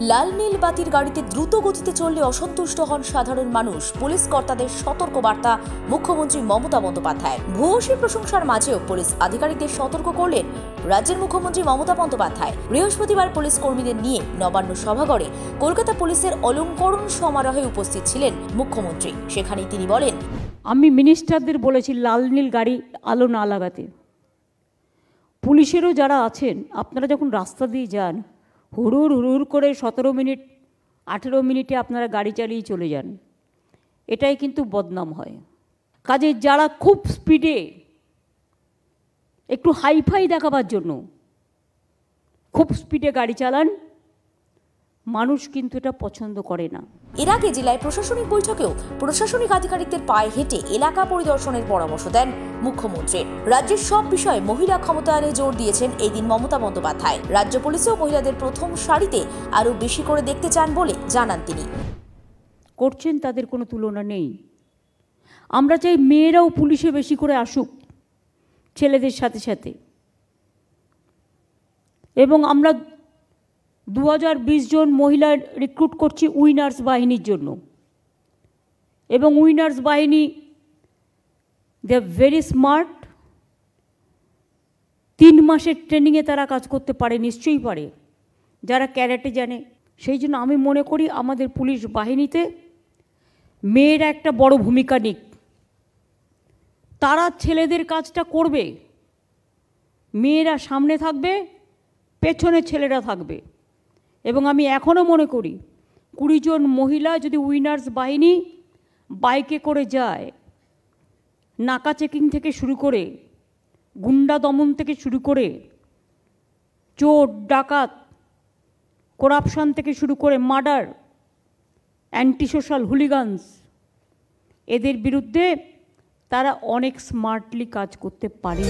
লাল নীল বাতির গাড়িতে দ্রুত গতিতে চললে অসন্তুষ্ট হন সাধারণ মানুষ। পুলিশ কর্তাদের সতর্ক বার্তা মুখ্যমন্ত্রী মমতা বন্দ্যোপাধ্যায় ভূয়সী প্রশংসার মাঝেও পুলিশ আধিকারিকদের সতর্ক করলেন রাজ্যের মুখ্যমন্ত্রী মমতা বন্দ্যোপাধ্যায়। বৃহস্পতিবার পুলিশ কর্মীদের নিয়ে নবান্ন সভাঘরে কলকাতা পুলিশের অলঙ্করণ সমারোহে উপস্থিত ছিলেন মুখ্যমন্ত্রী। সেখানেই তিনি বলেন, আমি মিনিস্টারদের বলেছি, লাল নীল গাড়ি আলো না লাগাতে। পুলিশেরও যারা আছেন, আপনারা যখন রাস্তা দিয়ে যান হুড়ুর হুড়ুর করে সতেরো মিনিট, আঠেরো মিনিটে আপনারা গাড়ি চালিয়ে চলে যান। এটাই কিন্তু বদনাম হয়। কাজে যারা খুব স্পিডে একটু হাইফাই দেখাবার জন্য খুব স্পিডে গাড়ি চালান মানুষ কিন্তু এটা পছন্দ করে না। এর আগে জেলায় প্রশাসনিক বৈঠকেও প্রশাসনিক আধিকারিকদের পায়ে হেঁটে এলাকা পরিদর্শনের পরামর্শ দেন মুখ্যমন্ত্রী। রাজ্যের সব বিষয়ে মহিলা ক্ষমতায়নে জোর দিয়েছেন এই দিন মমতা বন্দ্যোপাধ্যায়। রাজ্য পুলিশেও মহিলাদের প্রথম সারিতে আরও বেশি করে দেখতে চান বলে জানান তিনি। করছেন তাদের কোনো তুলনা নেই। আমরা চাই মেয়েরাও পুলিশে বেশি করে আসুক ছেলেদের সাথে সাথে। এবং আমরা দু হাজার বিশ জন মহিলা রিক্রুট করছি উইনার্স বাহিনীর জন্য। এবং উইনার্স বাহিনী দে ভেরি স্মার্ট তিন মাসের ট্রেনিংয়ে তারা কাজ করতে পারে, নিশ্চয়ই পারে। যারা ক্যারেটে জানে, সেই জন্য আমি মনে করি আমাদের পুলিশ বাহিনীতে মেয়েরা একটা বড় ভূমিকা নিক। তারা ছেলেদের কাজটা করবে, মেয়েরা সামনে থাকবে, পেছনে ছেলেরা থাকবে। এবং আমি এখনও মনে করি কুড়িজন মহিলা যদি উইনার্স বাহিনী বাইকে করে যায়, নাকা চেকিং থেকে শুরু করে, গুন্ডা দমন থেকে শুরু করে, চোর, ডাকাত, করাপশান থেকে শুরু করে মার্ডার অ্যান্টি সোশ্যাল হুলিগানস, এদের বিরুদ্ধে তারা অনেক স্মার্টলি কাজ করতে পারে।